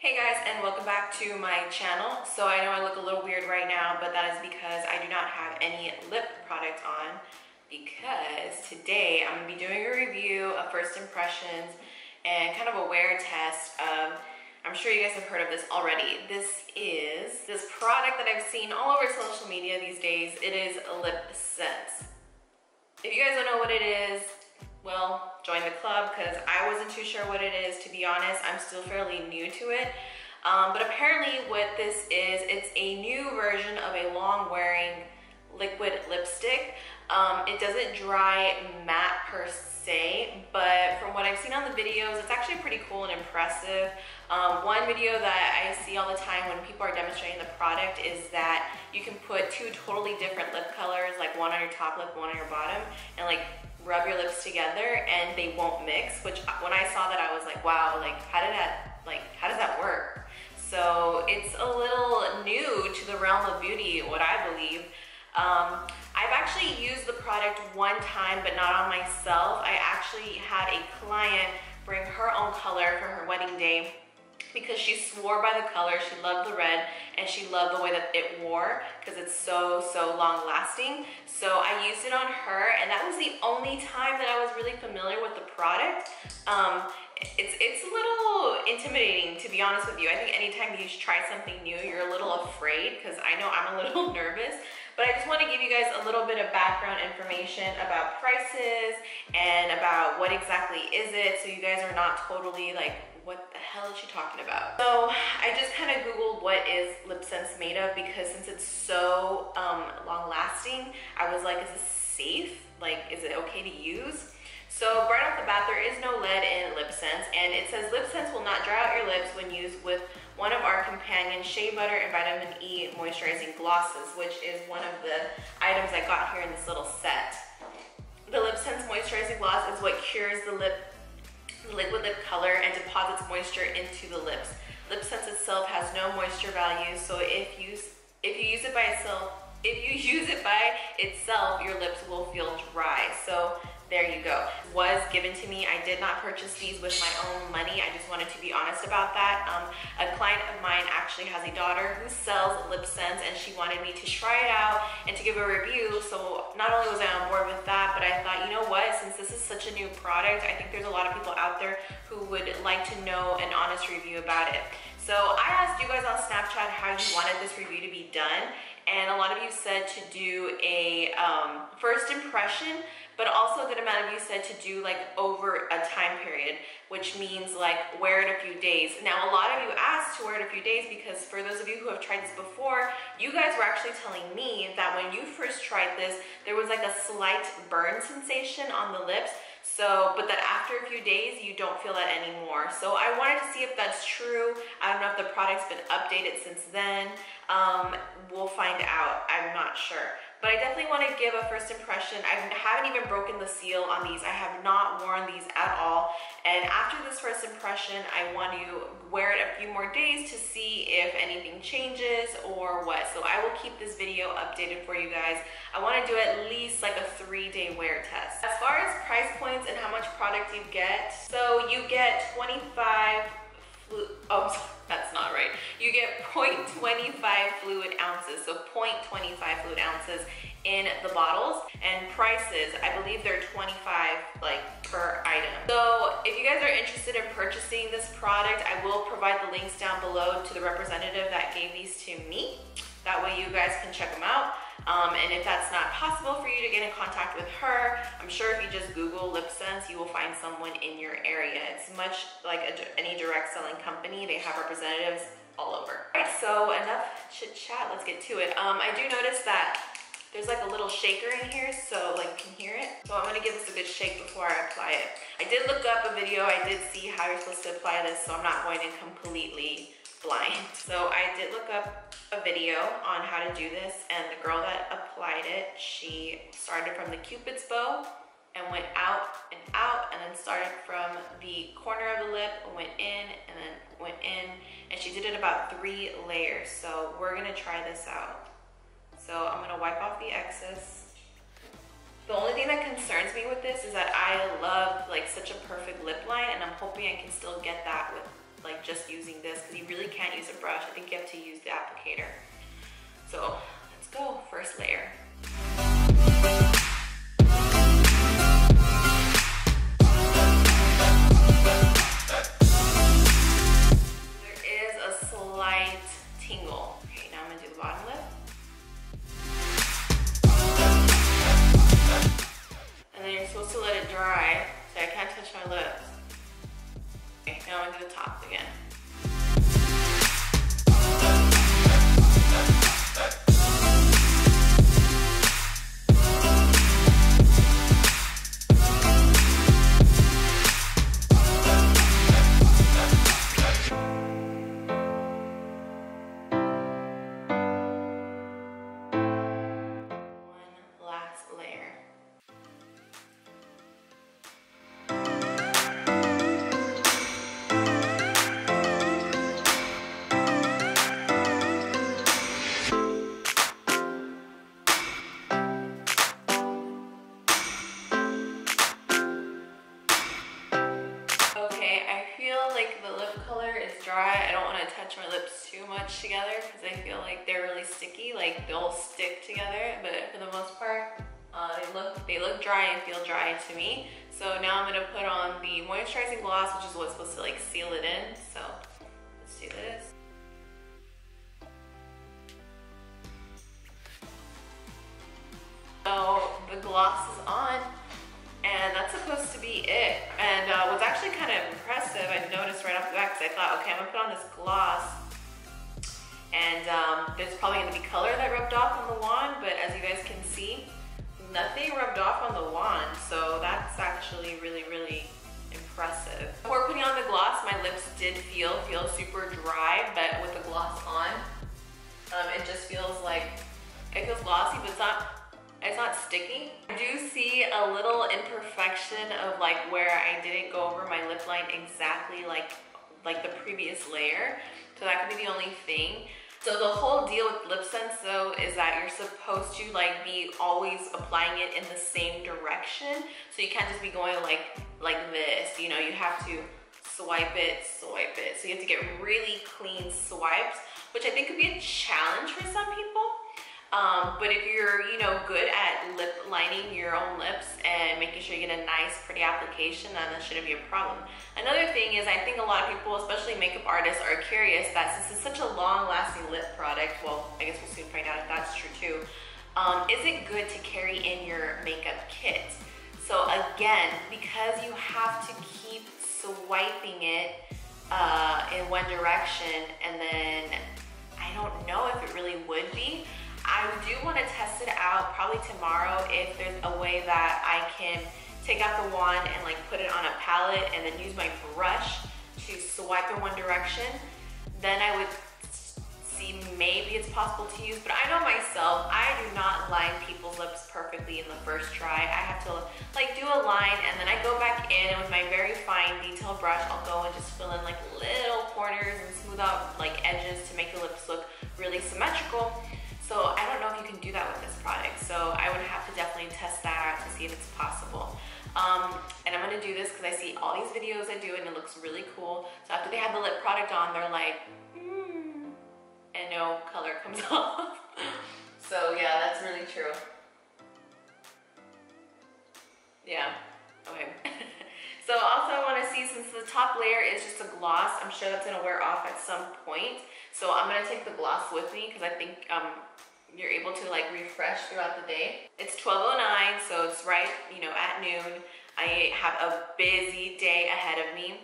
Hey guys and welcome back to my channel. So I know I look a little weird right now, but that is because I do not have any lip product on because today I'm gonna be doing a review of first impressions and kind of a wear test of, I'm sure you guys have heard of this already. This is this product that I've seen all over social media these days. It is Lip Sense. If you guys don't know what it is, well, join the club because I wasn't too sure what it is. To be honest, I'm still fairly new to it. Um, but apparently what this is, it's a new version of a long wearing liquid lipstick. Um, it doesn't dry matte per se, but from what I've seen on the videos, it's actually pretty cool and impressive. Um, one video that I see all the time when people are demonstrating the product is that you can put two totally different lip colors, like one on your top lip, one on your bottom, and like together and they won't mix, which when I saw that, I was like, wow, like how did that, like, how does that work? So it's a little new to the realm of beauty, what I believe. Um, I've actually used the product one time, but not on myself. I actually had a client bring her own color for her wedding day because she swore by the color, she loved the red, and she loved the way that it wore because it's so, so long lasting. So I used it on her, and that was the only time that I was really familiar with the product. Um, it's, it's a little intimidating, to be honest with you. I think anytime you try something new, you're a little afraid because I know I'm a little nervous. But I just want to give you guys a little bit of background information about prices and about what exactly is it so you guys are not totally like what the hell is she talking about? So I just kind of Googled what is Lip Sense made of because since it's so um, long lasting, I was like, is this safe? Like, is it okay to use? So right off the bat, there is no lead in Lip Sense, and it says Lip Sense will not dry out your lips when used with one of our companion shea butter and vitamin E moisturizing glosses, which is one of the items I got here in this little set. The Lip Sense moisturizing gloss is what cures the lip liquid lip color and deposits moisture into the lips. Lip Sense itself has no moisture value, so if you if you use it by itself, if you use it by itself, your lips will feel dry. So there you go. Was given to me. I did not purchase these with my own money. I just wanted to be honest about that. Um, a client of mine actually has a daughter who sells Lip Sense and she wanted me to try it out and to give a review. So not only was I on board with that, but I thought, you know what, since this is such a new product, I think there's a lot of people out there who would like to know an honest review about it. So I asked you guys on Snapchat how you wanted this review to be done and a lot of you said to do a um, first impression, but also a good amount of you said to do like over a time period, which means like wear it a few days. Now, a lot of you asked to wear it a few days because for those of you who have tried this before, you guys were actually telling me that when you first tried this, there was like a slight burn sensation on the lips. So, but that after a few days, you don't feel that anymore. So I wanted to see if that's true. I don't know if the product's been updated since then. Um, we'll find out, I'm not sure. But I definitely want to give a first impression. I haven't even broken the seal on these. I have not worn these at all. And after this first impression, I want to wear it a few more days to see if anything changes or what. So I will keep this video updated for you guys. I want to do at least like a three day wear test. As far as price points and how much product you get, so you get 25 oh, that's not right. You get 0.25 fluid ounces, so 0.25 fluid ounces in the bottles and prices i believe they're 25 like per item. So if you guys are interested in purchasing this product i will provide the links down below to the representative that gave these to me. That way you guys can check them out um, and if that's not possible for you to get in contact with her, I'm sure if you just Google Lip Sense, you will find someone in your area. It's much like a, any direct selling company. They have representatives all over. All right, so enough chit chat, let's get to it. Um, I do notice that there's like a little shaker in here, so like you can hear it. So I'm gonna give this a good shake before I apply it. I did look up a video, I did see how you're supposed to apply this, so I'm not going in completely blind. So I did look up a video on how to do this and the girl that applied it, she started from the cupid's bow and went out and out and then started from the corner of the lip and went in and then went in and she did it about three layers. So we're gonna try this out. So I'm gonna wipe off the excess. The only thing that concerns me with this is that I love like such a perfect lip line and I'm hoping I can still get that with like just using this because you really can't use a brush. I think you have to use the applicator. So let's go, first layer. There is a slight tingle. Okay, now I'm gonna do the bottom lip. And then you're supposed to let it dry. So I can't touch going to the top again. Sticky, like they'll stick together, but for the most part, uh, they look they look dry and feel dry to me. So now I'm gonna put on the moisturizing gloss, which is what's supposed to like seal it in. So let's do this. So the gloss is on and that's supposed to be it. And uh, what's actually kind of impressive, I noticed right off the bat, because I thought, okay, I'm gonna put on this gloss, and um, there's probably gonna be color that rubbed off on the wand, but as you guys can see, nothing rubbed off on the wand, so that's actually really, really impressive. Before putting on the gloss, my lips did feel, feel super dry, but with the gloss on, um, it just feels like, it feels glossy, but it's not it's not sticky. I do see a little imperfection of like where I didn't go over my lip line exactly like, like the previous layer. So that could be the only thing. So the whole deal with lip sense though is that you're supposed to like be always applying it in the same direction. So you can't just be going like, like this, you know, you have to swipe it, swipe it. So you have to get really clean swipes, which I think could be a challenge for some people. Um, but if you're, you know, good at lip lining your own lips and making sure you get a nice, pretty application, then that shouldn't be a problem. Another thing is I think a lot of people, especially makeup artists, are curious that since it's such a long-lasting lip product, well, I guess we'll soon find out if that's true too, um, is it good to carry in your makeup kit? So again, because you have to keep swiping it uh, in one direction and then I don't know if it really would be, I do want to test it out probably tomorrow if there's a way that I can take out the wand and like put it on a palette and then use my brush to swipe in one direction. Then I would see maybe it's possible to use, but I know myself, I do not line people's lips perfectly in the first try. I have to like do a line and then I go back in and with my very fine detail brush, I'll go and just fill in like little corners and smooth out like edges to make the lips look really symmetrical. See if it's possible. Um, and I'm gonna do this because I see all these videos I do and it looks really cool. So after they have the lip product on, they're like, mm, and no color comes off. so yeah, that's really true. Yeah, okay. so also I wanna see, since the top layer is just a gloss, I'm sure that's gonna wear off at some point. So I'm gonna take the gloss with me because I think um, you're able to like refresh throughout the day. It's 12.09, so it's right, you know, at noon. I have a busy day ahead of me.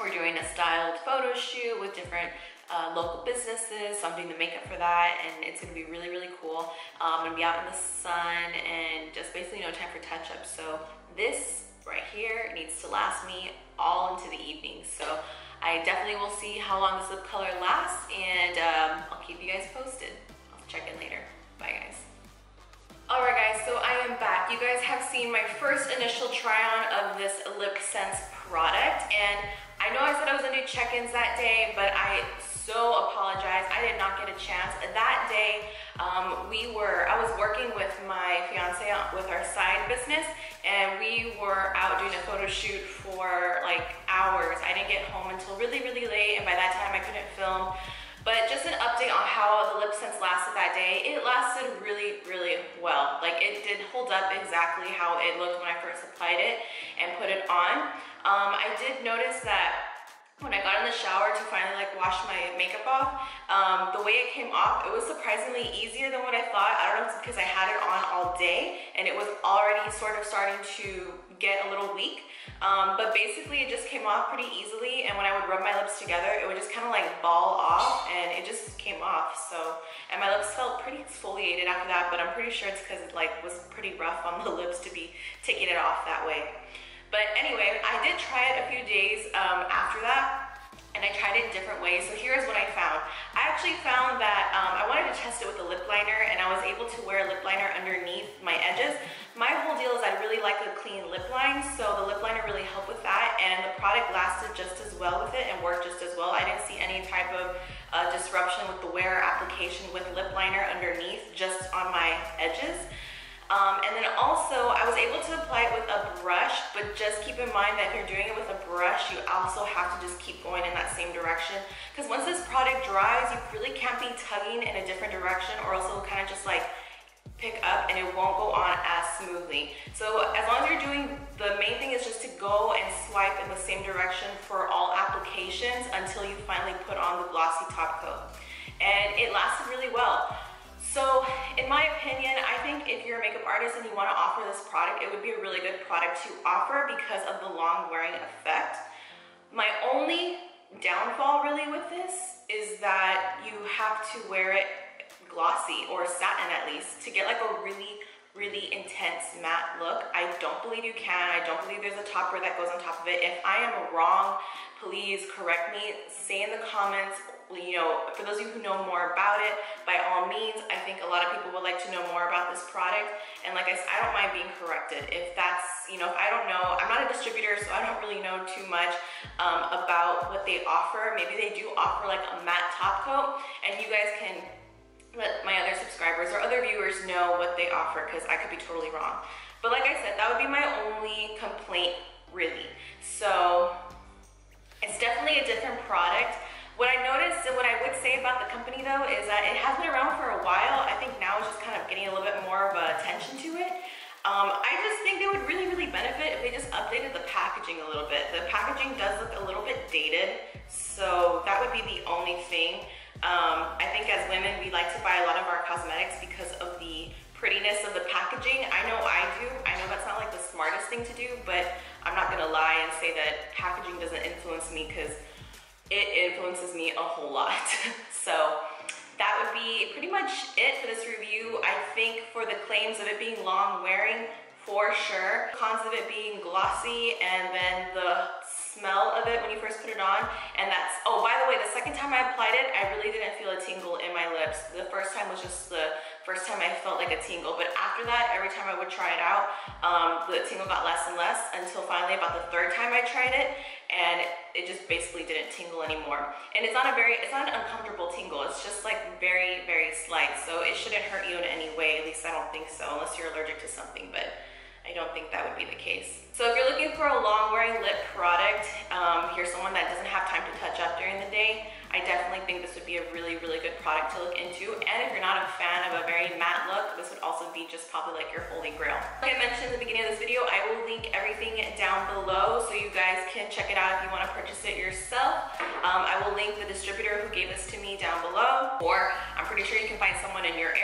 We're doing a styled photo shoot with different uh, local businesses, so I'm doing the makeup for that, and it's gonna be really, really cool. Um, I'm gonna be out in the sun and just basically no time for touch-up. So this right here needs to last me all into the evening. So I definitely will see how long this lip color lasts, and um, I'll keep you guys posted check in later. Bye guys. Alright guys, so I am back. You guys have seen my first initial try on of this Lip Sense product and I know I said I was gonna do check-ins that day, but I so apologize. I did not get a chance. That day, um, we were, I was working with my fiance with our side business and we were out doing a photo shoot for like hours. I didn't get home until really, really late and by that time I couldn't film. But just an update on how the lip sense lasted that day. It lasted really, really well. Like it did hold up exactly how it looked when I first applied it and put it on. Um, I did notice that when I got in the shower to finally like wash my makeup off, um, the way it came off, it was surprisingly easier than what I thought. I don't know if it's because I had it on all day and it was already sort of starting to get a little weak. Um, but basically it just came off pretty easily and when I would rub my lips together, it would just kind of like ball off and it just came off. So, and my lips felt pretty exfoliated after that, but I'm pretty sure it's because it like was pretty rough on the lips to be taking it off that way. But anyway, I did try it a few days um, after that and I tried it in different ways. So here's what I found. I actually found that um, I wanted to test it with a lip liner and I was able to wear a lip liner underneath my edges. My whole deal is I really like a clean lip line, so the lip liner really helped with that and the product lasted just as well with it and worked just as well. I didn't see any type of uh, disruption with the wear application with lip liner underneath, just on my edges. Um, and then also, I was able to apply it with a brush, but just keep in mind that if you're doing it with a brush, you also have to just keep going in that same direction. Because once this product dries, you really can't be tugging in a different direction or else it'll kind of just like pick up and it won't go on as smoothly. So as long as you're doing, the main thing is just to go and swipe in the same direction for all applications until you finally put on the glossy top coat. And it lasted really well. So in my opinion, I think if you're a makeup artist and you wanna offer this product, it would be a really good product to offer because of the long wearing effect. My only downfall really with this is that you have to wear it glossy or satin at least to get like a really really intense matte look. I don't believe you can. I don't believe there's a topper that goes on top of it. If I am wrong, please correct me. Say in the comments you know, for those of you who know more about it, by all means, I think a lot of people would like to know more about this product. And like I said, I don't mind being corrected. If that's, you know, if I don't know, I'm not a distributor, so I don't really know too much um, about what they offer. Maybe they do offer like a matte top coat, and you guys can let my other subscribers or other viewers know what they offer because I could be totally wrong. But like I said, that would be my only complaint really. So it's definitely a different product. What I noticed and what I would say about the company though is that it has been around for a while. I think now it's just kind of getting a little bit more of attention to it. Um, I just think they would really, really benefit if they just updated the packaging a little bit. The packaging does look a little bit dated, so that would be the only thing. Um, I think as women, we like to buy a lot of our cosmetics because of the prettiness of the packaging. I know I do. I know that's not like the smartest thing to do, but I'm not gonna lie and say that packaging doesn't influence me because it influences me a whole lot. so that would be pretty much it for this review. I think for the claims of it being long wearing, for sure. Cons of it being glossy and then the smell of it when you first put it on. And that's, oh, by the way, the second time I applied it, I really didn't feel a tingle in my lips. The first time was just the first time I felt like a tingle. But after that, every time I would try it out, um, the tingle got less and less until finally about the third time I tried it and it just basically didn't tingle anymore. And it's not a very, it's not an uncomfortable tingle. It's just like very, very slight. So it shouldn't hurt you in any way. At least I don't think so, unless you're allergic to something. But I don't think that would be the case. So if you're looking for a long wearing lip product, um, here's someone that doesn't have time to touch up during the day, I definitely think this would be a really, really good product to look into. And if you're not a fan of a very matte look, this would also be just probably like your holy grail. Like I mentioned in the beginning of this video, I will link everything down below so you guys can check it out if you want to purchase it yourself. Um, I will link the distributor who gave this to me down below, or I'm pretty sure you can find someone in your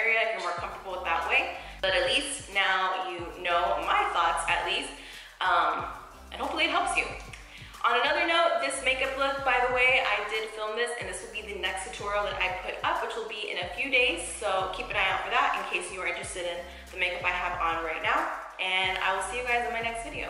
on right now. And I will see you guys in my next video.